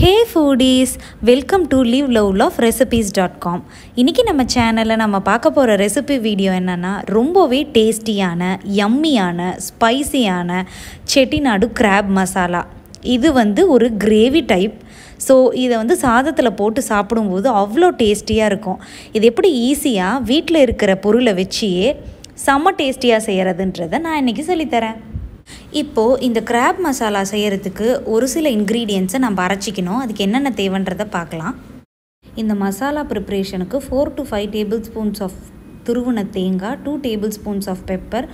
Hey foodies welcome to live love of recipes dot com இன்றைக்கி நம்ம சேனலில் நம்ம பார்க்க போகிற ரெசிபி வீடியோ என்னென்னா ரொம்பவே டேஸ்டியான யம்மியான ஸ்பைசியான செட்டிநாடு கிராப் மசாலா இது வந்து ஒரு கிரேவி டைப் ஸோ இதை வந்து சாதத்தில் போட்டு சாப்பிடும்போது அவ்வளோ டேஸ்டியாக இருக்கும். இது எப்படி ஈஸியாக வீட்டில் இருக்கிற பொருளை வச்சியே செம்ம டேஸ்டியாக செய்கிறதுன்றதை நான் இன்றைக்கி சொல்லித்தரேன். இப்போது இந்த கிராப் மசாலா செய்கிறதுக்கு ஒரு சில இன்க்ரீடியன்ஸை நம்ம அரைச்சிக்கணும். அதுக்கு என்னென்ன தேவைன்றதை பார்க்கலாம். இந்த masala ப்ரிப்ரேஷனுக்கு four to five table spoons of துருவன தேங்காய் two table spoons of pepper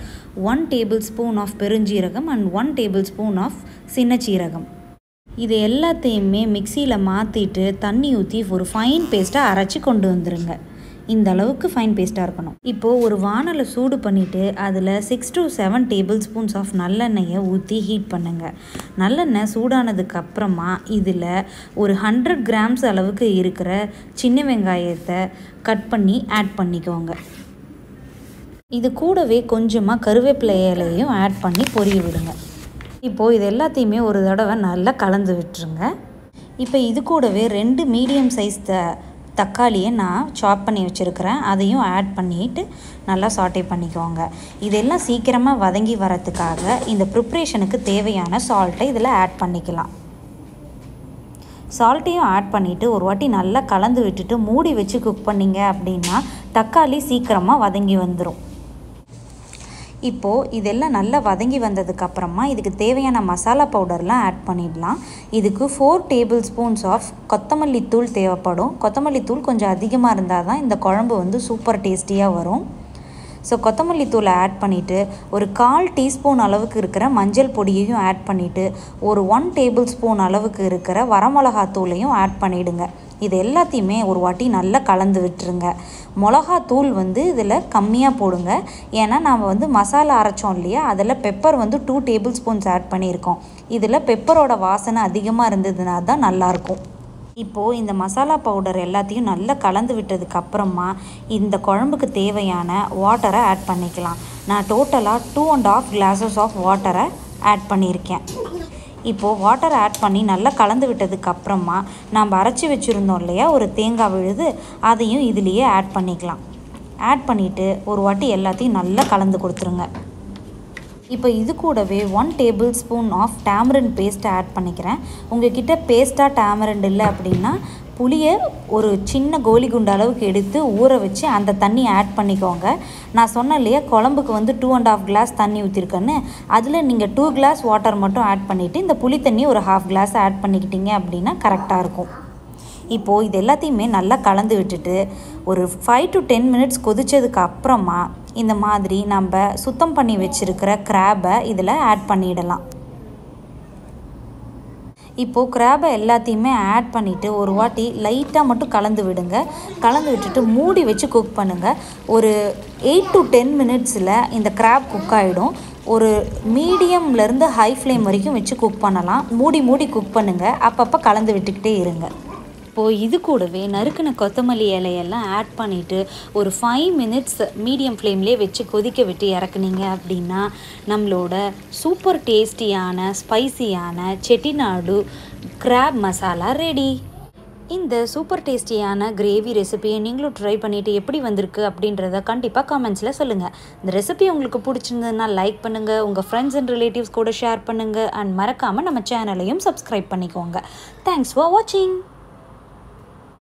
one table spoon of பெருஞ்சீரகம் and one table spoon of சின்னச்சீரகம். இது எல்லாத்தையுமே மிக்சியில் மாற்றிட்டு தண்ணி ஊற்றி ஒரு ஃபைன் பேஸ்ட்டாக அரைச்சி கொண்டு வந்துடுங்க இந்த அளவுக்கு ஃபைன் பேஸ்ட்டாக இருக்கணும். இப்போது ஒரு வானலை சூடு பண்ணிவிட்டு அதில் six to seven table spoons of நல்லெண்ணெயை ஊற்றி ஹீட் பண்ணுங்கள் நல்லெண்ணெய் சூடானதுக்கு அப்புறமா இதில் ஒரு ஹண்ட்ரட் கிராம்ஸ் அளவுக்கு இருக்கிற சின்ன வெங்காயத்தை கட் பண்ணி ஆட் பண்ணிக்கோங்க. இது கூடவே கொஞ்சமாக கருவேப்பிலை இலையும் ஆட் பண்ணி பொரிய விடுங்க. இப்போது இது எல்லாத்தையுமே ஒரு தடவை நல்லா கலந்து விட்டுருங்க. இப்போ இது கூடவே ரெண்டு மீடியம் சைஸ் த தக்காளியை நான் சாப் பண்ணி வச்சுருக்கிறேன். அதையும் ஆட் பண்ணிவிட்டு நல்லா சாட்டே பண்ணிக்கோங்க. இதெல்லாம் சீக்கிரமாக வதங்கி வரத்துக்காக இந்த ப்ரிப்ரேஷனுக்கு தேவையான சால்ட்டை இதில் ஆட் பண்ணிக்கலாம். சால்ட்டையும் ஆட் பண்ணிவிட்டு ஒரு வாட்டி நல்லா கலந்து விட்டுட்டு மூடி வச்சு குக் பண்ணிங்க அப்படின்னா தக்காளி சீக்கிரமாக வதங்கி வந்துடும் இப்போது இதெல்லாம் நல்லா வதங்கி வந்ததுக்கப்புறமா இதுக்கு தேவையான மசாலா பவுடர்லாம் ஆட் பண்ணிடலாம். இதுக்கு ஃபோர் டேபிள் ஸ்பூன்ஸ் ஆஃப் கொத்தமல்லி தூள் தேவைப்படும். கொத்தமல்லி தூள் கொஞ்சம் அதிகமாக இருந்தால் தான் இந்த குழம்பு வந்து சூப்பர் டேஸ்டியாக வரும். ஸோ கொத்தமல்லி தூளை ஆட் பண்ணிவிட்டு ஒரு கால் டீஸ்பூன் அளவுக்கு இருக்கிற மஞ்சள் பொடியையும் ஆட் பண்ணிவிட்டு ஒரு ஒன் டேபிள் ஸ்பூன் அளவுக்கு இருக்கிற வரமிளகா தூளையும் ஆட் பண்ணிவிடுங்க இது எல்லாத்தையுமே ஒரு வாட்டி நல்லா கலந்து விட்டுருங்க. மிளகாத்தூள் வந்து இதில் கம்மியாக போடுங்க. ஏன்னா நாம் வந்து மசாலா அரைச்சோம் இல்லையா? அதில் பெப்பர் வந்து டூ டேபிள் ஸ்பூன்ஸ் ஆட் பண்ணியிருக்கோம். இதில் பெப்பரோட வாசனை அதிகமாக இருந்ததுனா தான் நல்லாயிருக்கும். இப்போது இந்த மசாலா பவுடர் எல்லாத்தையும் நல்லா கலந்து விட்டதுக்கு அப்புறமா இந்த குழம்புக்கு தேவையான வாட்டரை ஆட் பண்ணிக்கலாம். நான் டோட்டலாக two and half glasses of வாட்டரை ஆட் பண்ணியிருக்கேன். இப்போது வாட்டர் ஆட் பண்ணி நல்லா கலந்து விட்டதுக்கு அப்புறமா நம்ம அரைச்சி வச்சுருந்தோம் இல்லையா? ஒரு தேங்காய் விழுது அதையும் இதுலேயே ஆட் பண்ணிக்கலாம். ஆட் பண்ணிவிட்டு ஒரு வாட்டி எல்லாத்தையும் நல்லா கலந்து கொடுத்துருங்க. இப்போ இது கூடவே one table spoon of tamarind பேஸ்ட்டை ஆட் பண்ணிக்கிறேன். உங்ககிட்ட பேஸ்ட்டாக டேமரண்ட் இல்லை அப்படின்னா புளியை ஒரு சின்ன கோலி குண்டு அளவுக்கு எடுத்து ஊற வச்சு அந்த தண்ணி ஆட் பண்ணிக்கோங்க. நான் சொன்னேன் இல்லையா குழம்புக்கு வந்து டூ அண்ட் ஆஃப் கிளாஸ் தண்ணி ஊற்றிருக்கேன்னு அதில் நீங்கள் டூ கிளாஸ் வாட்டர் மட்டும் ஆட் பண்ணிவிட்டு இந்த புளி தண்ணி ஒரு ஹாஃப் கிளாஸ் ஆட் பண்ணிக்கிட்டீங்க அப்படின்னா கரெக்டாக இருக்கும். இப்போது இது எல்லாத்தையுமே நல்லா கலந்து விட்டுட்டு ஒரு ஃபைவ் டு டென் மினிட்ஸ் கொதித்ததுக்கு அப்புறமா இந்த மாதிரி நம்ம சுத்தம் பண்ணி வச்சுருக்கிற கிராபை இதில் ஆட் பண்ணிடலாம். இப்போது கிராபை எல்லாத்தையுமே ஆட் பண்ணிவிட்டு ஒரு வாட்டி லைட்டாக மட்டும் கலந்து விடுங்க. கலந்து விட்டுட்டு மூடி வச்சு குக் பண்ணுங்கள் ஒரு எயிட் டு டென் மினிட்ஸில் இந்த கிராப் குக் ஆகிடும் ஒரு மீடியம்லேருந்து ஹை ஃப்ளேம் வரைக்கும் வச்சு குக் பண்ணலாம். மூடி மூடி குக் பண்ணுங்கள் அப்பப்போ கலந்து விட்டுக்கிட்டே இருங்க. இப்போது இது கூடவே நறுக்கின கொத்தமல்லி இலையெல்லாம் ஆட் பண்ணிவிட்டு ஒரு ஃபைவ் மினிட்ஸ் மீடியம் ஃப்ளேம்லேயே வச்சு கொதிக்க விட்டு இறக்குனீங்க அப்படின்னா நம்மளோட சூப்பர் டேஸ்டியான ஸ்பைசியான செட்டிநாடு கிராப் மசாலா ரெடி இந்த சூப்பர் டேஸ்டியான கிரேவி ரெசிபியை நீங்களும் ட்ரை பண்ணிவிட்டு எப்படி வந்திருக்கு அப்படின்றத கண்டிப்பாக கமெண்ட்ஸில் சொல்லுங்கள் இந்த ரெசிபி உங்களுக்கு பிடிச்சிருந்ததுன்னா லைக் பண்ணுங்கள் உங்கள் ஃப்ரெண்ட்ஸ் அண்ட் ரிலேட்டிவ்ஸ் கூட ஷேர் பண்ணுங்கள் அண்ட் மறக்காமல் நம்ம சேனலையும் சப்ஸ்கிரைப் பண்ணிக்கோங்க. தேங்க்ஸ் ஃபார் வாட்சிங்